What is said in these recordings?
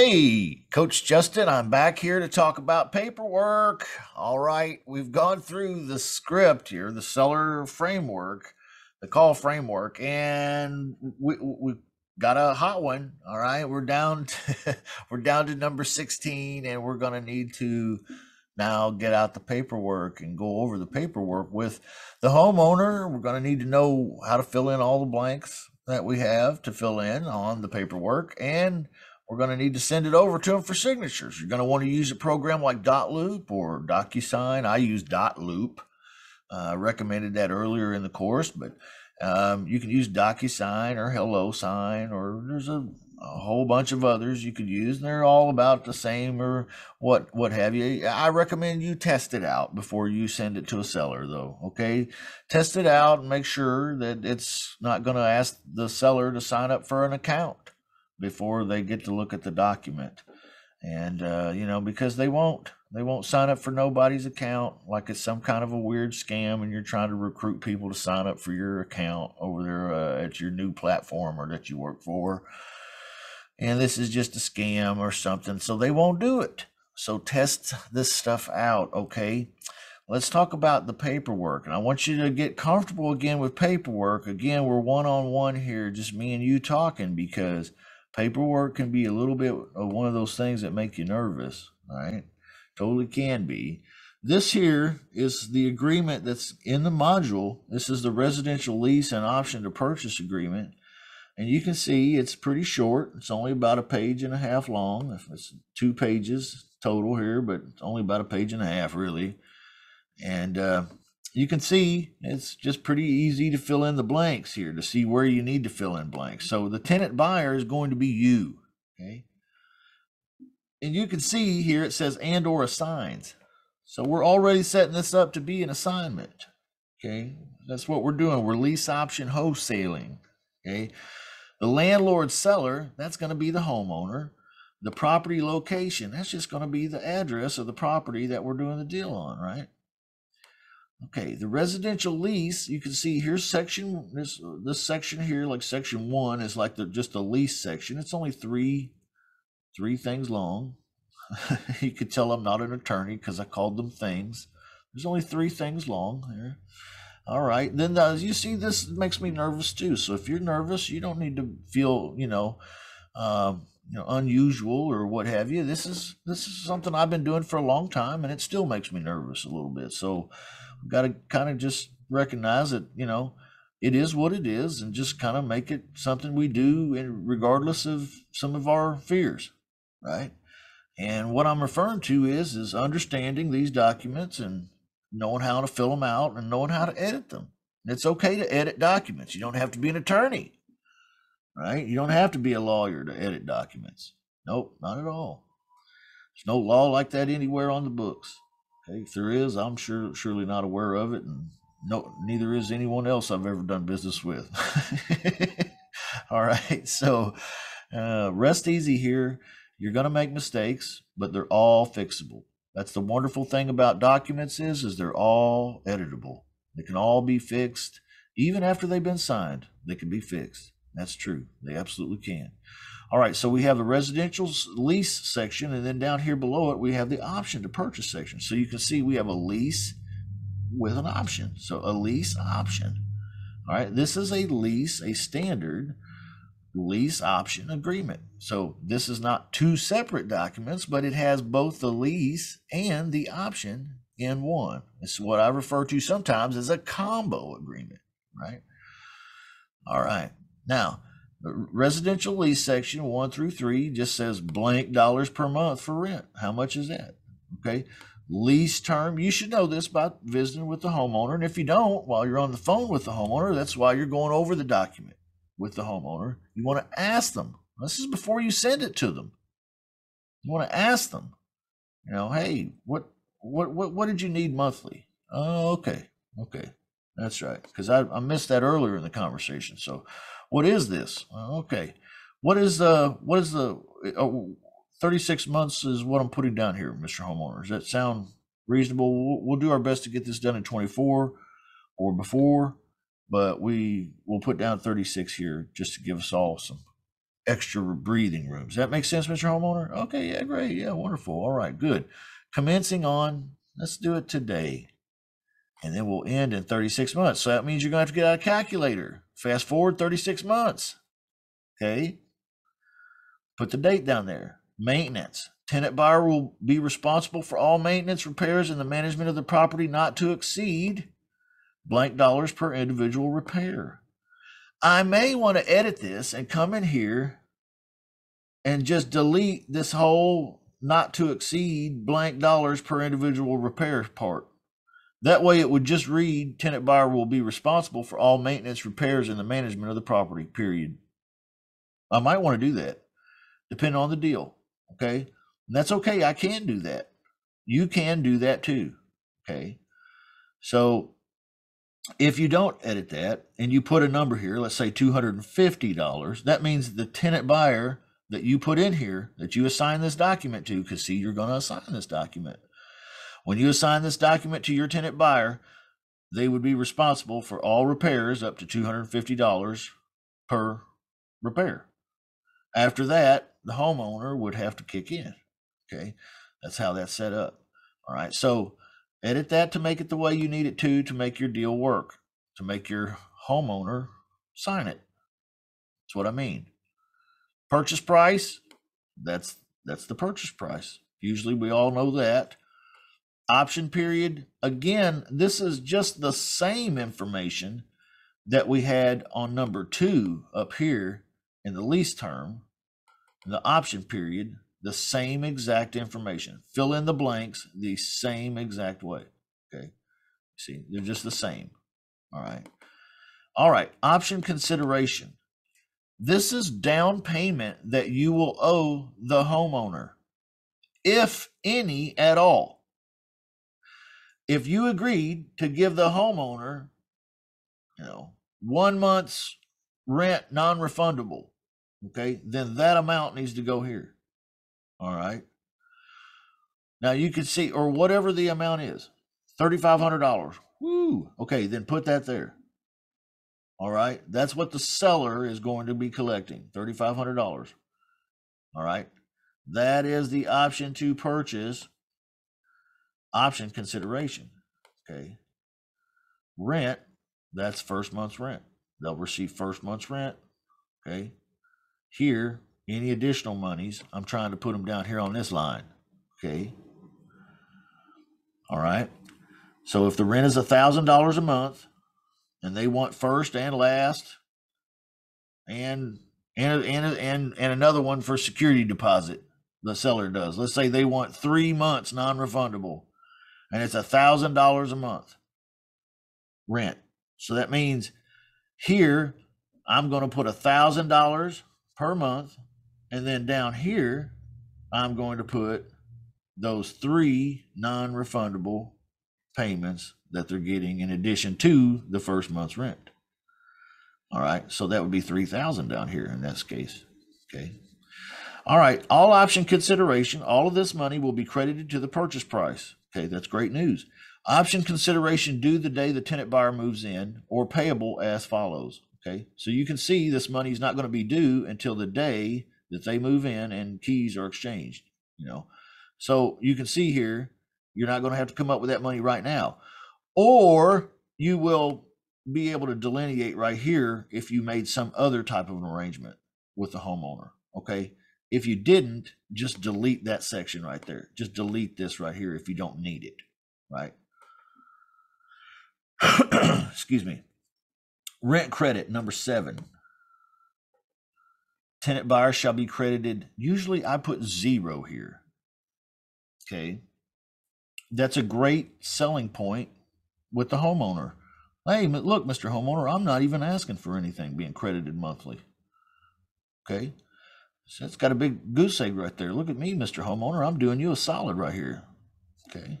Hey, Coach Justin, I'm back here to talk about paperwork. All right, we've gone through the script here, the seller framework, the call framework, and we we got a hot one. All right, we're down to, we're down to number 16 and we're going to need to now get out the paperwork and go over the paperwork with the homeowner. We're going to need to know how to fill in all the blanks that we have to fill in on the paperwork and we're going to need to send it over to them for signatures. You're going to want to use a program like Dotloop or DocuSign. I use Dotloop. I uh, recommended that earlier in the course, but um, you can use DocuSign or HelloSign, or there's a, a, whole bunch of others you could use, and they're all about the same or what what have you. I recommend you test it out before you send it to a seller, though. Okay, test it out and make sure that it's not going to ask the seller to sign up for an account before they get to look at the document. And, uh, you know, because they won't. They won't sign up for nobody's account like it's some kind of a weird scam and you're trying to recruit people to sign up for your account over there uh, at your new platform or that you work for. And this is just a scam or something. So they won't do it. So test this stuff out, okay? Let's talk about the paperwork. And I want you to get comfortable again with paperwork. Again, we're one on one here, just me and you talking because paperwork can be a little bit of one of those things that make you nervous, right? Totally can be. This here is the agreement that's in the module. This is the residential lease and option to purchase agreement. And you can see it's pretty short. It's only about a page and a half long. It's two pages total here, but it's only about a page and a half, really. And uh, you can see it's just pretty easy to fill in the blanks here to see where you need to fill in blanks. So the tenant buyer is going to be you, okay? And you can see here it says and or assigns. So we're already setting this up to be an assignment, okay? That's what we're doing. We're lease option wholesaling, okay? The landlord seller, that's going to be the homeowner. The property location, that's just going to be the address of the property that we're doing the deal on, right? Okay, the residential lease, you can see here's section this this section here, like section one, is like the just a lease section. It's only three three things long. you could tell I'm not an attorney because I called them things. There's only three things long here. All right, then uh, you see this makes me nervous too. So if you're nervous, you don't need to feel you know. Um, you know, unusual or what have you. This is this is something I've been doing for a long time, and it still makes me nervous a little bit. So, got to kind of just recognize that you know it is what it is and just kind of make it something we do regardless of some of our fears right? And what i'm referring to is is understanding these documents and knowing how to fill them out and knowing how to edit them. It's okay to edit documents. You don't have to be an attorney right? You don't have to be a lawyer to edit documents. Nope not at all. There's no law like that anywhere on the books Okay, if there is, I'm sure surely not aware of it, and no, neither is anyone else I've ever done business with. All right, so uh, rest easy here. You're going to make mistakes, but they're all fixable. That's the wonderful thing about documents is, is they're all editable. They can all be fixed, even after they've been signed. They can be fixed. That's true. They absolutely can. All right, so we have the residential lease section, and then down here below it, we have the option to purchase section. So you can see we have a lease with an option. So a lease option. All right, this is a lease, a standard lease option agreement. So this is not two separate documents, but it has both the lease and the option in one. It's what I refer to sometimes as a combo agreement, right? All right. Now, residential lease section one through three just says blank dollars per month for rent. How much is that? Okay. Lease term, you should know this by visiting with the homeowner. And if you don't, while you're on the phone with the homeowner, that's why you're going over the document with the homeowner. You want to ask them. This is before you send it to them. You want to ask them, you know, hey, what what what what did you need monthly? Oh, okay. Okay. That's right. Because I, I missed that earlier in the conversation. So what is this? Okay. What is the, what is the, uh, 36 months is what I'm putting down here, Mr. Homeowner. Does that sound reasonable? We'll, we'll do our best to get this done in 24 or before, but we will put down 36 here just to give us all some extra breathing rooms. That makes sense, Mr. Homeowner? Okay, yeah, great. Yeah, wonderful. All right, good. Commencing on, let's do it today. And then we'll end in 36 months. So that means you're going to have to get out a calculator. Fast forward 36 months. Okay. Put the date down there. Maintenance. Tenant buyer will be responsible for all maintenance, repairs, and the management of the property not to exceed blank dollars per individual repair. I may want to edit this and come in here and just delete this whole not to exceed blank dollars per individual repair part. That way it would just read tenant buyer will be responsible for all maintenance, repairs, and the management of the property, period. I might want to do that, depending on the deal. Okay. And that's okay. I can do that. You can do that too. Okay. So if you don't edit that and you put a number here, let's say $250, that means the tenant buyer that you put in here that you assign this document to, because see, you're going to assign this document. When you assign this document to your tenant buyer, they would be responsible for all repairs up to $250 per repair. After that, the homeowner would have to kick in. Okay. That's how that's set up. All right. So edit that to make it the way you need it to, to make your deal work, to make your homeowner sign it. That's what I mean. Purchase price, that's that's the purchase price. Usually we all know that. Option period, again, this is just the same information that we had on number two up here in the lease term. In the option period, the same exact information. Fill in the blanks the same exact way. Okay. See, they're just the same. All right. All right. Option consideration. This is down payment that you will owe the homeowner, if any at all. If you agreed to give the homeowner, you know, one month's rent non refundable, okay, then that amount needs to go here. All right. Now you can see, or whatever the amount is, $3,500. Woo. Okay, then put that there. All right. That's what the seller is going to be collecting $3,500. All right. That is the option to purchase option consideration. Okay. Rent, that's first month's rent. They'll receive first month's rent. Okay. Here, any additional monies, I'm trying to put them down here on this line. Okay. All right. So if the rent is a thousand dollars a month and they want first and last and and and and, and another one for security deposit, the seller does. Let's say they want three months non-refundable and it's a thousand dollars a month rent. So that means here I'm going to put a thousand dollars per month and then down here, I'm going to put those three non refundable payments that they're getting in addition to the first month's rent. All right. So that would be 3000 down here in this case. Okay. All right. All option consideration, all of this money will be credited to the purchase price. Okay. That's great news. Option consideration due the day the tenant buyer moves in or payable as follows. Okay. So you can see this money is not going to be due until the day that they move in and keys are exchanged, you know. So you can see here, you're not going to have to come up with that money right now. Or you will be able to delineate right here if you made some other type of an arrangement with the homeowner. Okay. If you didn't, just delete that section right there. Just delete this right here if you don't need it. Right. Excuse me. Rent credit number seven. Tenant buyer shall be credited. Usually I put zero here. Okay. That's a great selling point with the homeowner. Hey, look, Mr. Homeowner, I'm not even asking for anything being credited monthly. Okay. So that's got a big goose egg right there. Look at me, Mr. Homeowner. I'm doing you a solid right here. Okay.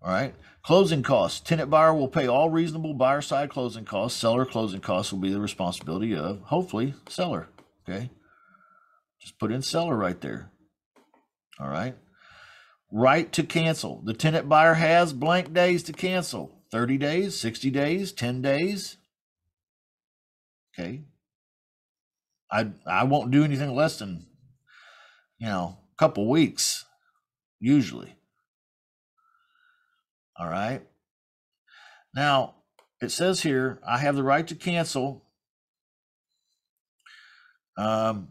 All right. Closing costs. Tenant buyer will pay all reasonable buyer side closing costs. Seller closing costs will be the responsibility of, hopefully, seller. Okay. Just put in seller right there. All right. Right to cancel. The tenant buyer has blank days to cancel 30 days, 60 days, 10 days. Okay. I I won't do anything less than you know a couple weeks usually. All right. Now it says here I have the right to cancel um,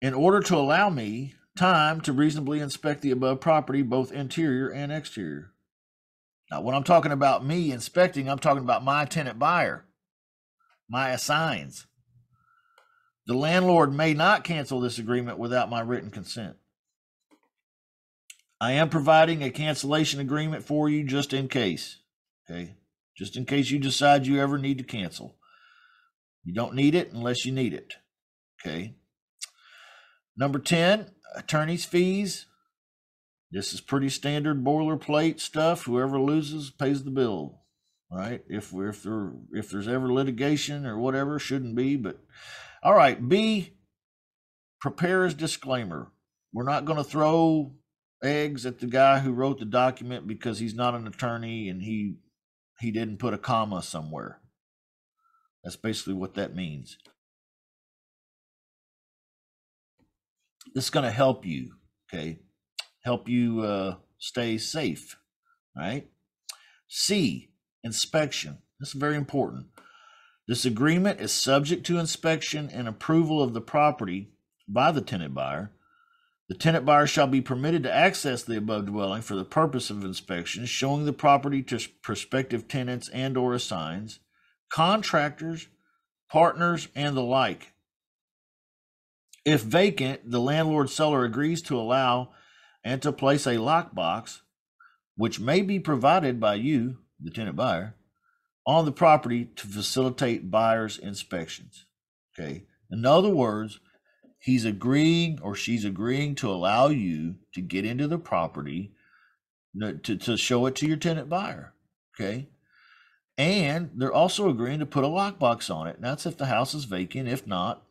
in order to allow me time to reasonably inspect the above property, both interior and exterior. Now, when I'm talking about me inspecting, I'm talking about my tenant buyer, my assigns. The landlord may not cancel this agreement without my written consent. I am providing a cancellation agreement for you just in case. Okay. Just in case you decide you ever need to cancel. You don't need it unless you need it. Okay. Number 10, attorney's fees. This is pretty standard boilerplate stuff. Whoever loses pays the bill, right? If if there if there's ever litigation or whatever, shouldn't be. But all right, B. Preparer's disclaimer. We're not going to throw eggs at the guy who wrote the document because he's not an attorney and he he didn't put a comma somewhere. That's basically what that means. This is going to help you, okay? Help you uh, stay safe, right? C, inspection. This is very important. This agreement is subject to inspection and approval of the property by the tenant buyer. The tenant buyer shall be permitted to access the above dwelling for the purpose of inspection, showing the property to prospective tenants and or assigns, contractors, partners, and the like. If vacant, the landlord seller agrees to allow and to place a lockbox, which may be provided by you, the tenant buyer, on the property to facilitate buyer's inspections. Okay. In other words, he's agreeing or she's agreeing to allow you to get into the property to, to show it to your tenant buyer. Okay. And they're also agreeing to put a lockbox on it. And that's if the house is vacant. If not,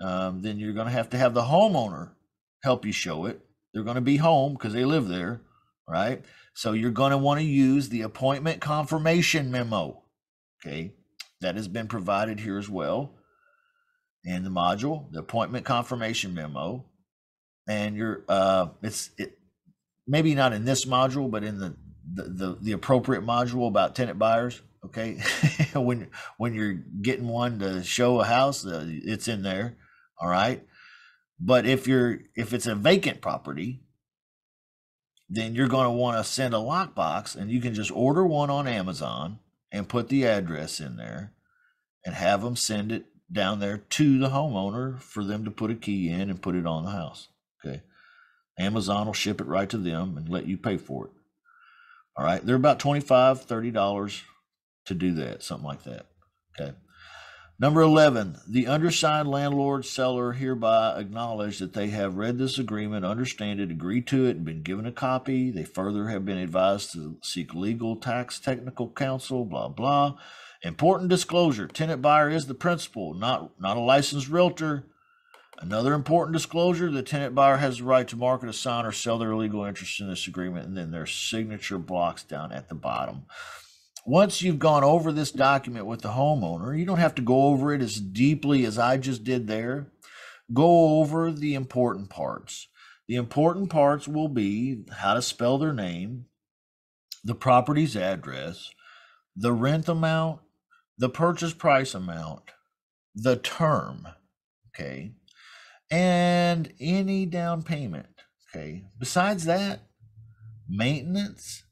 um, then you're going to have to have the homeowner help you show it. They're going to be home because they live there, right? So you're going to want to use the appointment confirmation memo. Okay. That has been provided here as well in the module, the appointment confirmation memo. And you're uh it's it maybe not in this module, but in the the, the, the appropriate module about tenant buyers. Okay, when when you're getting one to show a house, uh, it's in there. All right, but if you're if it's a vacant property, then you're going to want to send a lockbox, and you can just order one on Amazon and put the address in there, and have them send it down there to the homeowner for them to put a key in and put it on the house. Okay, Amazon will ship it right to them and let you pay for it. All right, they're about 25 $30 to do that, something like that. Okay. Number 11, the undersigned landlord seller hereby acknowledge that they have read this agreement, understand it, agreed to it, and been given a copy. They further have been advised to seek legal, tax, technical counsel, blah, blah. Important disclosure tenant buyer is the principal, not, not a licensed realtor. Another important disclosure the tenant buyer has the right to market, assign, or sell their legal interest in this agreement, and then their signature blocks down at the bottom once you've gone over this document with the homeowner, you don't have to go over it as deeply as I just did there. Go over the important parts. The important parts will be how to spell their name, the property's address, the rent amount, the purchase price amount, the term, okay, and any down payment, okay. Besides that, maintenance,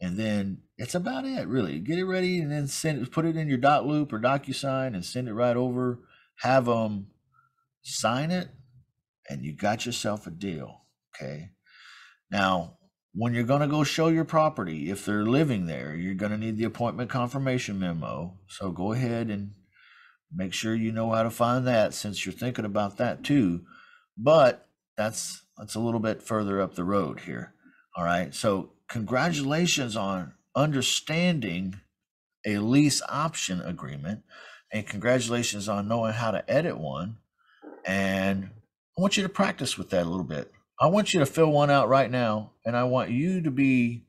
and then it's about it, really. Get it ready and then send it, put it in your Dotloop or DocuSign and send it right over. Have them sign it, and you got yourself a deal. Okay. Now, when you're going to go show your property, if they're living there, you're going to need the appointment confirmation memo. So go ahead and make sure you know how to find that since you're thinking about that too. But that's that's a little bit further up the road here. All right. So congratulations on understanding a lease option agreement and congratulations on knowing how to edit one and i want you to practice with that a little bit i want you to fill one out right now and i want you to be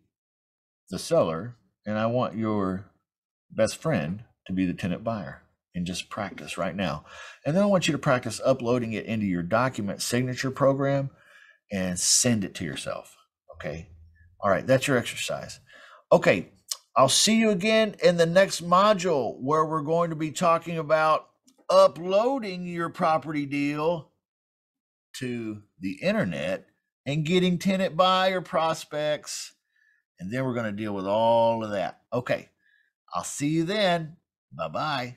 the seller and i want your best friend to be the tenant buyer and just practice right now. And then I want you to practice uploading it into your document signature program and send it to yourself. Okay. All right. That's your exercise. Okay. I'll see you again in the next module where we're going to be talking about uploading your property deal to the internet and getting tenant buyer prospects. And then we're going to deal with all of that. Okay. I'll see you then. Bye bye.